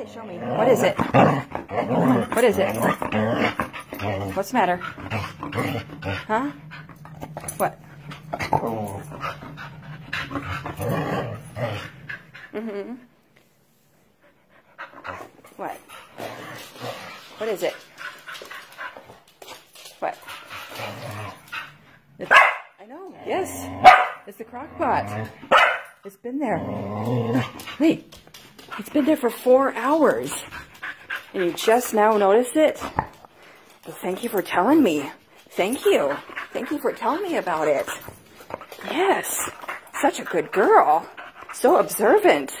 Okay, show me. What is it? What is it? What's the matter? Huh? What? Mm-hmm. What? What is it? What? It's, I know, yes. It's the crock pot. It's been there. Wait. It's been there for four hours. And you just now notice it? Well, thank you for telling me. Thank you. Thank you for telling me about it. Yes. Such a good girl. So observant.